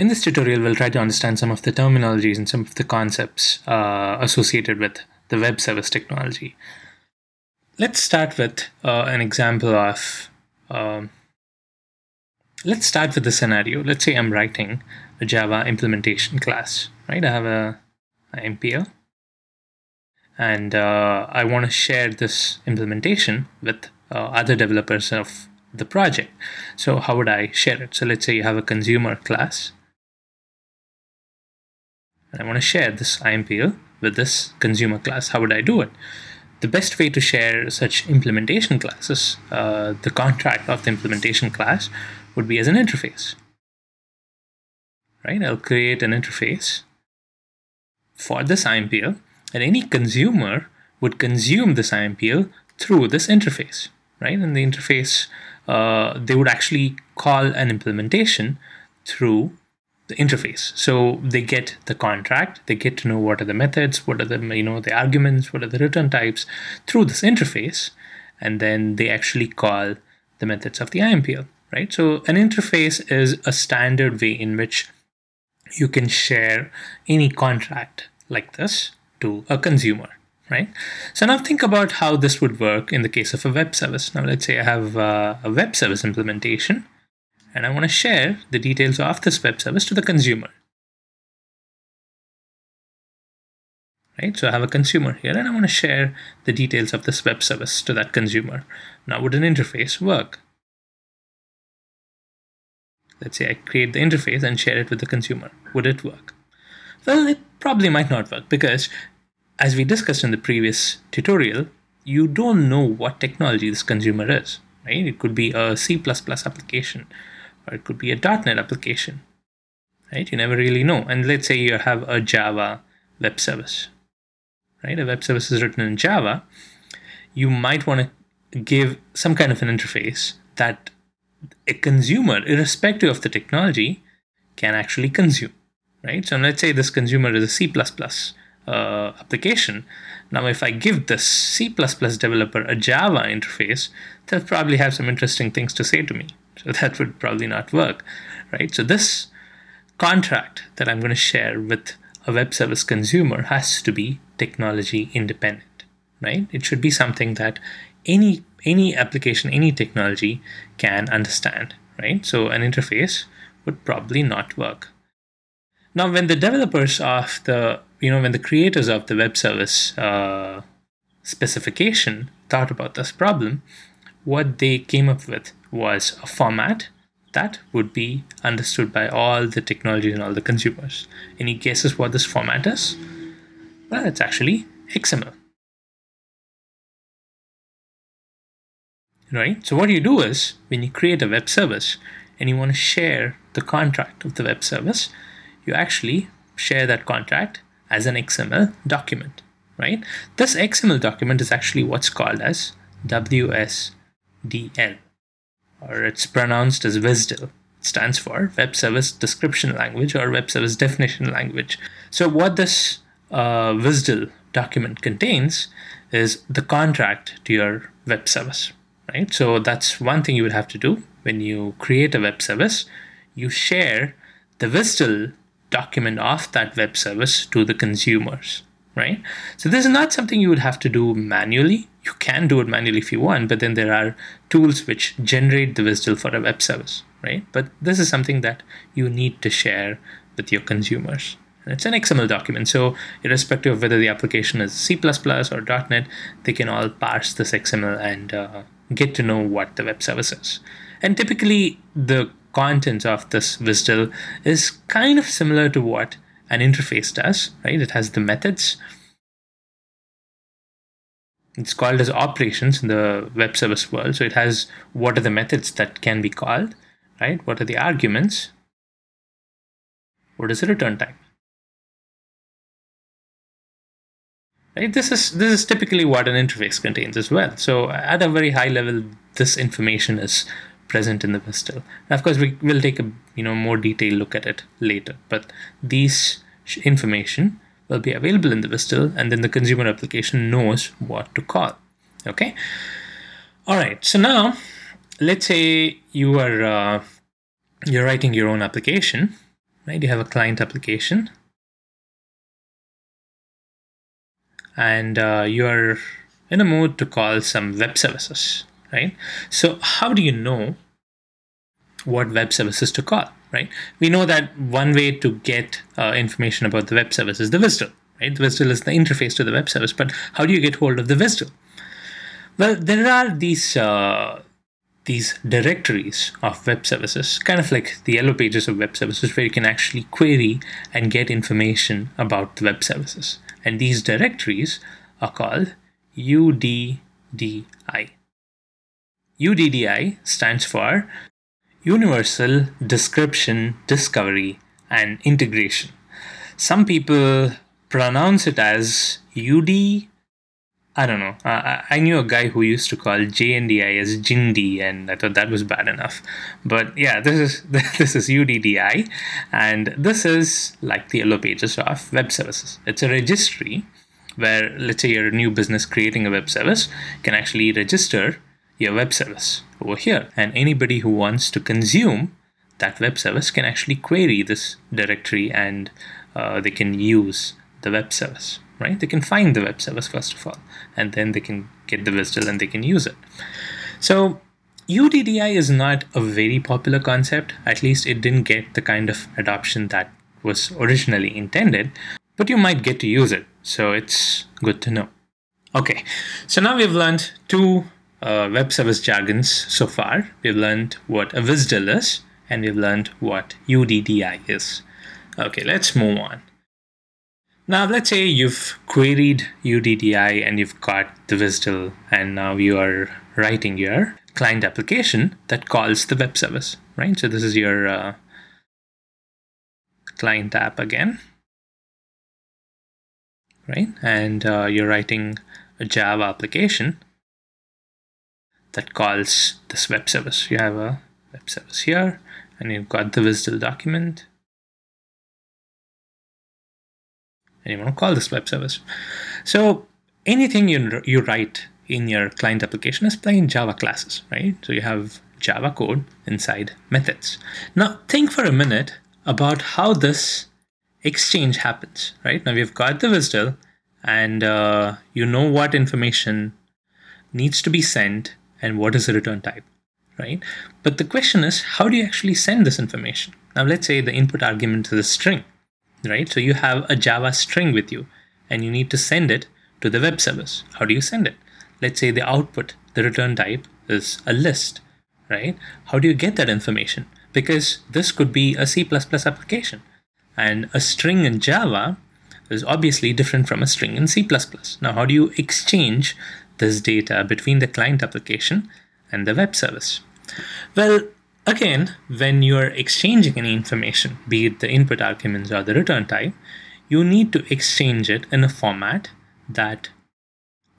In this tutorial, we'll try to understand some of the terminologies and some of the concepts uh, associated with the web service technology. Let's start with uh, an example of, um, let's start with the scenario. Let's say I'm writing a Java implementation class, right? I have a, a MPL and uh, I want to share this implementation with uh, other developers of the project. So how would I share it? So let's say you have a consumer class and I want to share this IMPL with this consumer class. How would I do it? The best way to share such implementation classes, uh, the contract of the implementation class, would be as an interface. Right? I'll create an interface for this IMPL, and any consumer would consume this IMPL through this interface. Right? And the interface, uh, they would actually call an implementation through the interface. So they get the contract, they get to know what are the methods, what are the you know the arguments, what are the return types through this interface, and then they actually call the methods of the IMPL, right? So an interface is a standard way in which you can share any contract like this to a consumer, right? So now think about how this would work in the case of a web service. Now let's say I have uh, a web service implementation and I want to share the details of this web service to the consumer. Right, so I have a consumer here and I want to share the details of this web service to that consumer. Now, would an interface work? Let's say I create the interface and share it with the consumer. Would it work? Well, it probably might not work because, as we discussed in the previous tutorial, you don't know what technology this consumer is. Right? It could be a C++ application or it could be a .NET application, right? You never really know. And let's say you have a Java web service, right? A web service is written in Java. You might want to give some kind of an interface that a consumer, irrespective of the technology, can actually consume, right? So let's say this consumer is a C++ uh, application. Now, if I give this C++ developer a Java interface, they'll probably have some interesting things to say to me, so that would probably not work, right? So this contract that I'm going to share with a web service consumer has to be technology independent, right? It should be something that any any application, any technology can understand, right? So an interface would probably not work. Now, when the developers of the, you know, when the creators of the web service uh, specification thought about this problem, what they came up with was a format that would be understood by all the technologies and all the consumers. Any guesses what this format is? Well, it's actually XML. Right? So, what you do is when you create a web service and you want to share the contract of the web service, you actually share that contract as an XML document. Right? This XML document is actually what's called as WSDL or it's pronounced as WSDL. It stands for Web Service Description Language or Web Service Definition Language. So, what this uh, WSDL document contains is the contract to your web service, right? So, that's one thing you would have to do when you create a web service. You share the WSDL document of that web service to the consumers, right? So, this is not something you would have to do manually you can do it manually if you want, but then there are tools which generate the WSDL for a web service, right? But this is something that you need to share with your consumers. And it's an XML document, so irrespective of whether the application is C++ or .NET, they can all parse this XML and uh, get to know what the web service is. And typically, the contents of this WSDL is kind of similar to what an interface does, right? It has the methods it's called as operations in the web service world. So it has what are the methods that can be called, right? What are the arguments? What is the return type? Right? This is this is typically what an interface contains as well. So at a very high level, this information is present in the WSDL. Of course, we will take a you know more detailed look at it later. But these information will be available in the WSDL and then the consumer application knows what to call. Okay. All right. So now let's say you are uh, you're writing your own application right? You have a client application, and uh, you're in a mode to call some web services, right? So, how do you know what web services to call, right? We know that one way to get uh, information about the web service is the WSDL, right? The WSDL is the interface to the web service, but how do you get hold of the WSDL? Well, there are these uh, these directories of web services, kind of like the yellow pages of web services, where you can actually query and get information about the web services. And these directories are called UDDI. UDDI stands for Universal Description Discovery and Integration. Some people pronounce it as UD I don't know. Uh, I knew a guy who used to call JNDI as Jindi, and I thought that was bad enough. But yeah, this is this is UDDI, and this is like the yellow pages of web services. It's a registry where, let's say, you're a new business creating a web service, can actually register your web service over here, and anybody who wants to consume that web service can actually query this directory, and uh, they can use the web service right? They can find the web service first of all, and then they can get the WSDL and they can use it. So UDDI is not a very popular concept. At least it didn't get the kind of adoption that was originally intended, but you might get to use it. So it's good to know. Okay, so now we've learned two uh, web service jargons so far. We've learned what a WSDL is, and we've learned what UDDI is. Okay, let's move on. Now, let's say you've queried UDDI and you've got the WSDL, and now you are writing your client application that calls the web service, right? So this is your uh, client app again, right? And uh, you're writing a Java application that calls this web service. You have a web service here, and you've got the WSDL document and you want to call this web service. So anything you, you write in your client application is plain Java classes, right? So you have Java code inside methods. Now think for a minute about how this exchange happens, right? Now we've got the WSDL and uh, you know what information needs to be sent and what is the return type, right? But the question is, how do you actually send this information? Now let's say the input argument is a string right? So you have a Java string with you and you need to send it to the web service. How do you send it? Let's say the output, the return type is a list, right? How do you get that information? Because this could be a C++ application and a string in Java is obviously different from a string in C++. Now, how do you exchange this data between the client application and the web service? Well, Again, when you're exchanging any information, be it the input arguments or the return type, you need to exchange it in a format that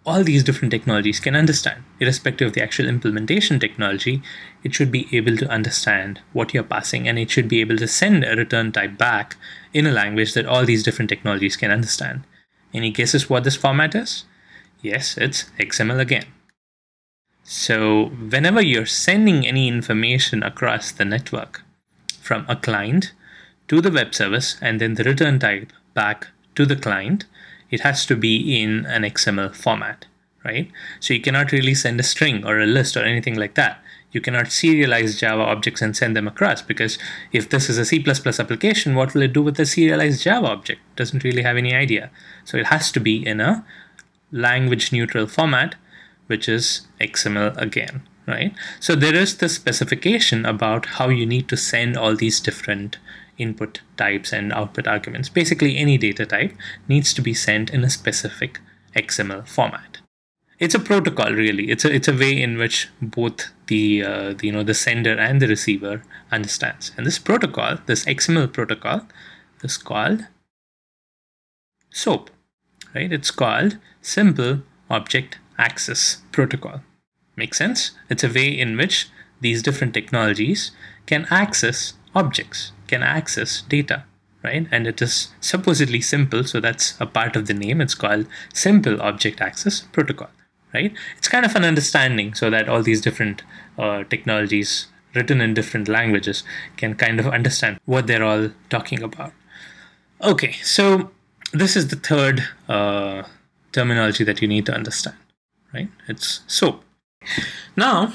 all these different technologies can understand. Irrespective of the actual implementation technology, it should be able to understand what you're passing and it should be able to send a return type back in a language that all these different technologies can understand. Any guesses what this format is? Yes, it's XML again. So, whenever you're sending any information across the network from a client to the web service and then the return type back to the client, it has to be in an XML format, right? So, you cannot really send a string or a list or anything like that. You cannot serialize Java objects and send them across because if this is a C++ application, what will it do with a serialized Java object? Doesn't really have any idea. So, it has to be in a language neutral format which is XML again, right? So there is the specification about how you need to send all these different input types and output arguments. Basically, any data type needs to be sent in a specific XML format. It's a protocol, really. It's a it's a way in which both the, uh, the you know the sender and the receiver understands. And this protocol, this XML protocol, is called SOAP, right? It's called Simple Object access protocol. Make sense? It's a way in which these different technologies can access objects, can access data, right? And it is supposedly simple, so that's a part of the name. It's called Simple Object Access Protocol, right? It's kind of an understanding so that all these different uh, technologies written in different languages can kind of understand what they're all talking about. Okay, so this is the third uh, terminology that you need to understand, right? It's SOAP. Now,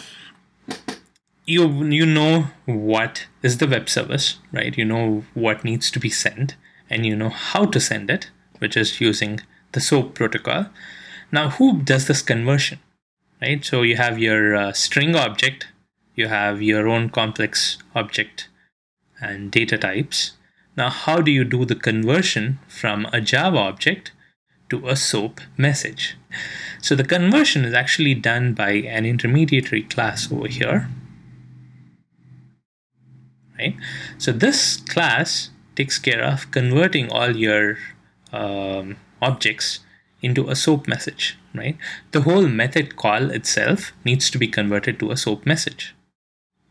you you know what is the web service, right? You know what needs to be sent, and you know how to send it, which is using the SOAP protocol. Now, who does this conversion, right? So you have your uh, string object, you have your own complex object and data types. Now, how do you do the conversion from a Java object to a SOAP message? So the conversion is actually done by an intermediary class over here right? So this class takes care of converting all your um, objects into a SOAP message, right? The whole method call itself needs to be converted to a SOAP message,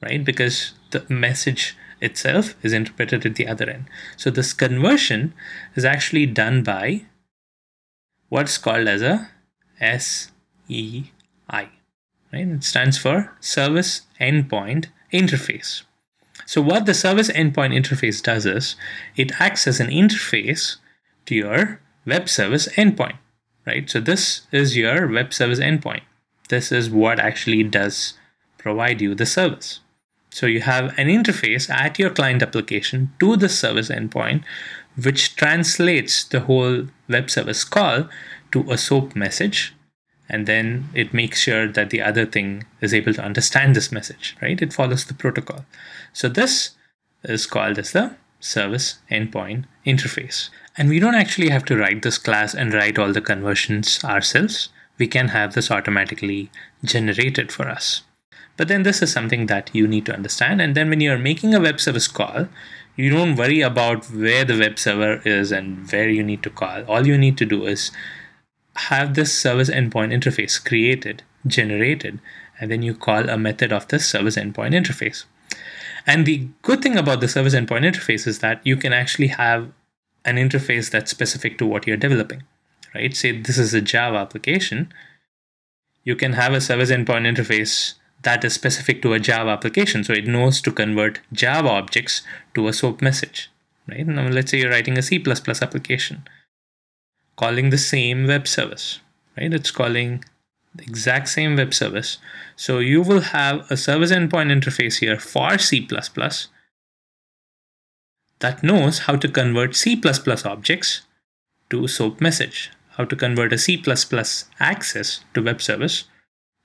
right? Because the message itself is interpreted at the other end. So this conversion is actually done by what's called as a SEI, right? It stands for Service Endpoint Interface. So what the service endpoint interface does is it acts as an interface to your web service endpoint, right? So this is your web service endpoint. This is what actually does provide you the service. So you have an interface at your client application to the service endpoint, which translates the whole web service call to a SOAP message and then it makes sure that the other thing is able to understand this message, right? It follows the protocol. So this is called as the service endpoint interface. And we don't actually have to write this class and write all the conversions ourselves. We can have this automatically generated for us. But then this is something that you need to understand. And then when you're making a web service call, you don't worry about where the web server is and where you need to call. All you need to do is have this service endpoint interface created, generated, and then you call a method of this service endpoint interface. And the good thing about the service endpoint interface is that you can actually have an interface that's specific to what you're developing, right? Say this is a Java application. You can have a service endpoint interface that is specific to a Java application. So it knows to convert Java objects to a SOAP message, right? Now, let's say you're writing a C++ application calling the same web service, right? It's calling the exact same web service. So you will have a service endpoint interface here for C++ that knows how to convert C++ objects to SOAP message, how to convert a C++ access to web service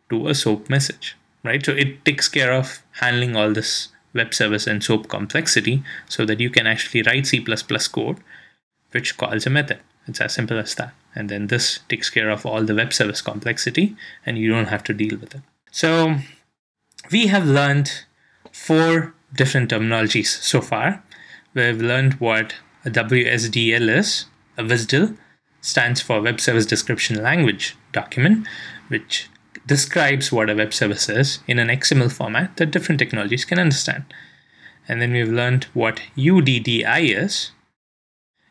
to a SOAP message, right? So it takes care of handling all this web service and SOAP complexity so that you can actually write C++ code which calls a method. It's as simple as that. And then this takes care of all the web service complexity and you don't have to deal with it. So we have learned four different terminologies so far. We've learned what a WSDL is, a WSDL stands for Web Service Description Language document, which describes what a web service is in an XML format that different technologies can understand. And then we've learned what UDDI is,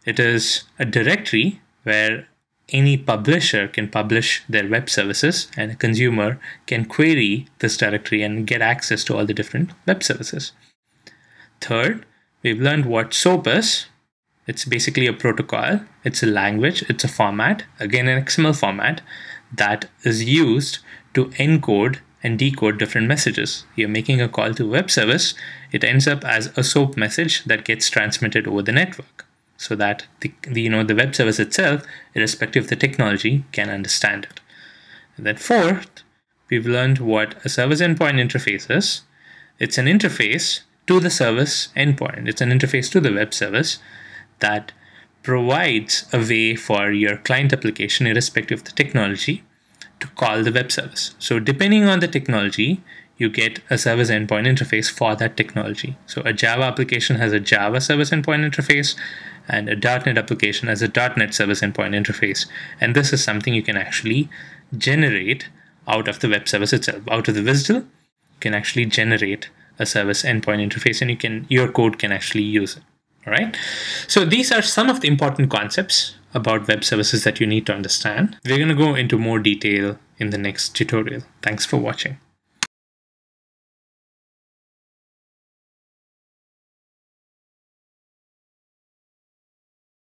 it is a directory where any publisher can publish their web services and a consumer can query this directory and get access to all the different web services. Third, we've learned what SOAP is. It's basically a protocol, it's a language, it's a format, again, an XML format that is used to encode and decode different messages. You're making a call to web service, it ends up as a SOAP message that gets transmitted over the network so that the, the, you know the web service itself, irrespective of the technology, can understand it. And then fourth, we've learned what a service endpoint interface is. It's an interface to the service endpoint. It's an interface to the web service that provides a way for your client application, irrespective of the technology, to call the web service. So depending on the technology, you get a service endpoint interface for that technology. So a Java application has a Java service endpoint interface, and a .NET application has a .NET service endpoint interface. And this is something you can actually generate out of the web service itself. Out of the WSDL, you can actually generate a service endpoint interface, and you can your code can actually use it. All right. So these are some of the important concepts about web services that you need to understand. We're going to go into more detail in the next tutorial. Thanks for watching.